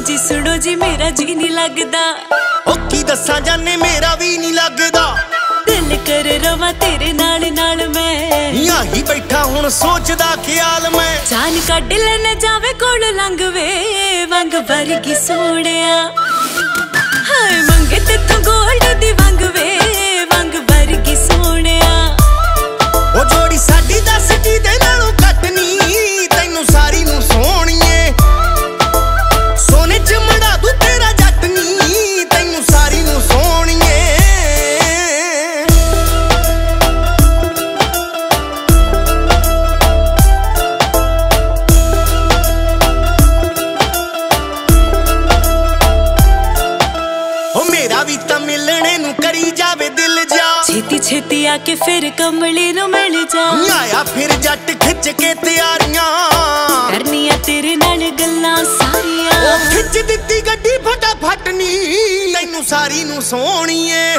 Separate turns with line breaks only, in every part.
ਜੀ ਸੁਣੋ ਜੀ ਮੇਰਾ ਜੀ ਨਹੀਂ ਲੱਗਦਾ।
ਉਹ ਕੀ ਦੱਸਾਂ ਜਾਨੇ ਮੇਰਾ ਵੀ ਨਹੀਂ ਲੱਗਦਾ।
ਦਿਲ ਕਰ ਰਵਾ ਤੇਰੇ ਨਾਲ ਨਾਲ ਮੈਂ।
ਯਾਂ ਹੀ ਬੈਠਾ ਹੁਣ ਸੋਚਦਾ ਖਿਆਲ ਮੈਂ।
ਜਾਨ ਕੱਢ ਲੈ ਨਾ ਜਾਵੇ ਕੋਲ ਲੰਘ ਵੇ। ਵੰਗ ਵਰਗੀ ਸੋਹਣਿਆ।
ਕਰੀ ਜਾਵੇ ਦਿਲ ਜਾ
ਛੇਤੀ ਛੇਤੀ ਆ ਕੇ ਫਿਰ ਕਮਲੀ ਨੂੰ ਮਿਲ ਜਾ।
ਆਇਆ ਫਿਰ ਜੱਟ ਖਿੱਚ ਕੇ ਤਿਆਰੀਆਂ।
ਕਰਨੀਆਂ ਤੇਰੇ ਨਾਲ ਗੱਲਾਂ ਸਾਰੀਆਂ।
ਉਹ ਖਿੱਚ ਦਿੱਤੀ ਗੱਡੀ ਫਟਾਫਟ ਨੀ ਤੈਨੂੰ ਸਾਰੀ ਨੂੰ ਸੋਹਣੀਏ।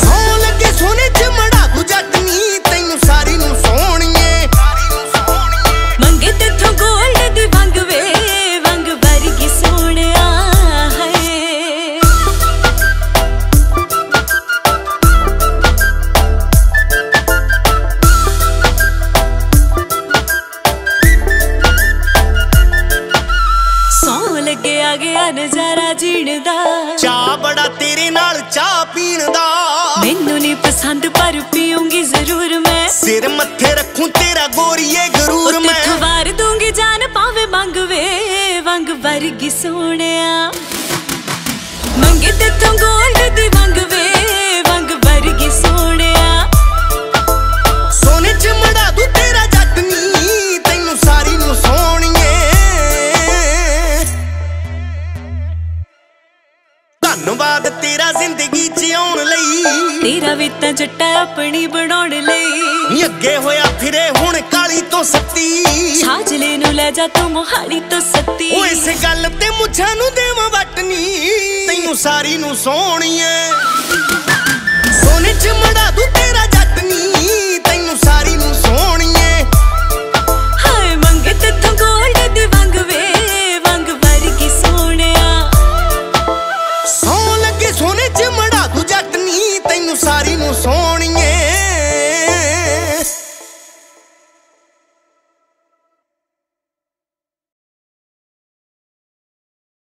ਸੌ ਲੱਗੇ ਸੋਨੇ ਚ
ਗਿਆ ਨਜ਼ਾਰਾ ਜੀਣ ਦਾ
ਚਾਹ ਬੜਾ ਤੇਰੇ ਨਾਲ ਚਾਹ ਪੀਣ ਦਾ
ਮੈਨੂੰ ਨਹੀਂ ਪਸੰਦ ਪਰ ਪੀਉਂਗੀ ਜ਼ਰੂਰ ਮੈਂ।
ਸਿਰ ਮੱਥੇ ਰੱਖੂੰ ਤੇਰਾ ਗੋਰੀਏ ਗਰੂਰ ਮੈਂ
ਤੇਥੋਂ ਵਾਰ ਦੂੰਗੀ ਜਾਨ ਪਾਵੇ ਮੰਗ ਵੇ ਵੰਗ ਵਰਗੀ ਸੋਹਣਿਆ। ਮੰਗੇ ਤੇਥੋਂ ਗੋਲਡ
ਧੰਨਵਾਦ ਤੇਰਾ ਜ਼ਿੰਦਗੀ ਚ ਆਉਣ ਲਈ।
ਤੇਰਾ ਵੀ ਤਾਂ ਜੱਟਾ ਆਪਣੀ ਬਣਾਉਣ ਲਈ।
ਅੱਗੇ ਹੋਇਆ ਫਿਰੇ ਹੁਣ ਕਾਲੀ ਤੋਂ ਸੱਤੀ।
ਛਾਜਲੇ ਨੂੰ ਲੈ ਜਾ ਤੂੰ ਮੋਹਾਲੀ ਤੋਂ ਸੱਤੀ।
ਉਹ ਇਸ ਗੱਲ ਤੇ ਮੁੱਛਾਂ ਨੂੰ ਦੇਵਾਂ ਵਟਨੀ। ਤੈਨੂੰ ਸਾਰੀ ਨੂੰ ਸੋਹਣੀਏ ਸੋਨੇ ਚ ਮੜਾ ਦੂ